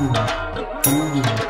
DJ Amir,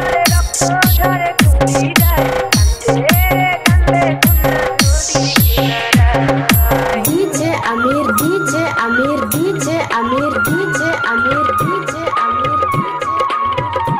DJ Amir, DJ Amir, DJ Amir, DJ Amir, DJ Amir.